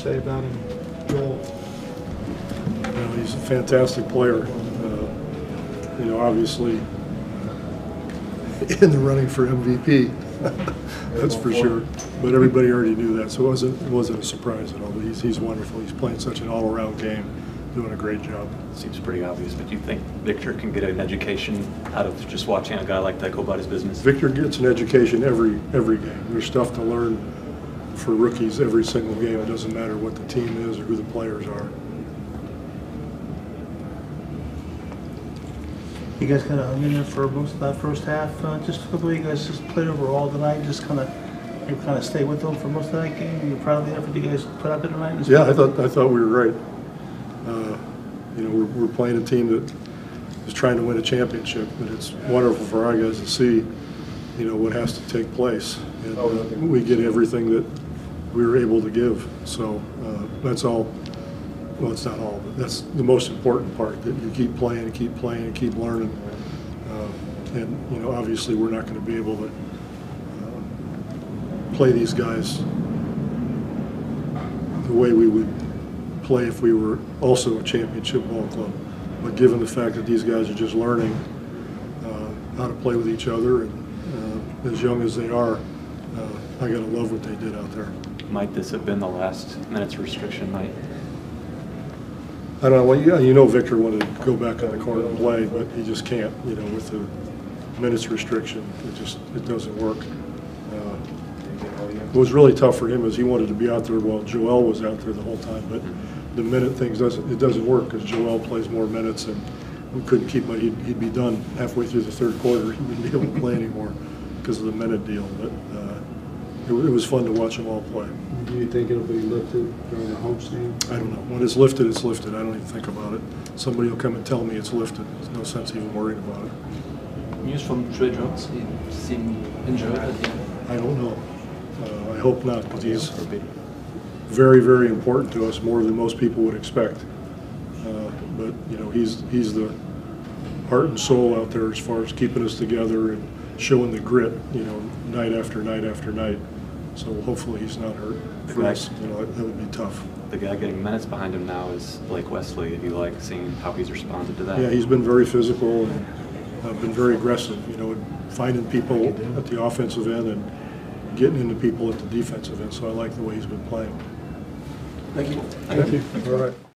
say about him, Joel? You know, he's a fantastic player. Uh, You know, obviously, in the running for MVP, that's for sure. But everybody already knew that, so it wasn't, it wasn't a surprise at all. But he's, he's wonderful. He's playing such an all-around game, doing a great job. Seems pretty obvious, but do you think Victor can get an education out of just watching a guy like that go about his business? Victor gets an education every, every game. There's stuff to learn for rookies every single game. It doesn't matter what the team is or who the players are. You guys kind of hung in there for most of that first half. Uh, just couple of you guys just played overall tonight. Just kind of you kind of stayed with them for most of that game. You're proud of the effort you guys put out there tonight. Yeah, I thought, I thought we were right. Uh, You know, we're, we're playing a team that is trying to win a championship, but it's wonderful for our guys to see, you know, what has to take place. And uh, we get everything that we were able to give. So uh, that's all, well, it's not all, but that's the most important part, that you keep playing keep playing keep learning. Uh, And, you know, obviously, we're not going to be able to uh, play these guys the way we would play if we were also a championship ball club. But given the fact that these guys are just learning uh, how to play with each other and uh, as young as they are, uh, I gotta love what they did out there. Might this have been the last minutes restriction night? I don't know, well, you you know Victor wanted to go back on the court and play, but he just can't, you know, with the minutes restriction. It just, it doesn't work. Uh, What was really tough for him is he wanted to be out there while Joel was out there the whole time, but the minute things doesn't, it doesn't work because Joel plays more minutes and we couldn't keep him, he'd, he'd be done halfway through the third quarter. He wouldn't be able to play anymore because of the minute deal, but uh, it it was fun to watch them all play. Do you think it'll be lifted during the homestand? I don't know. When it's lifted, it's lifted. I don't even think about it. Somebody will come and tell me it's lifted. There's no sense even worrying about it. News from Tre Jones, he seemed injured at the end. I don't know. Uh, I hope not, because he's very, very important to us, more than most people would expect. Uh, But, you know, he's, he's the heart and soul out there as far as keeping us together and showing the grit, you know, night after night after night. So hopefully he's not hurt for us. You know, that would be tough. The guy getting minutes behind him now is Blake Wesley. Have you like seeing how he's responded to that? Yeah, he's been very physical and uh, been very aggressive, you know, finding people at the offensive end and getting into people at the defensive end. So I like the way he's been playing. Thank you. Thank you. All right.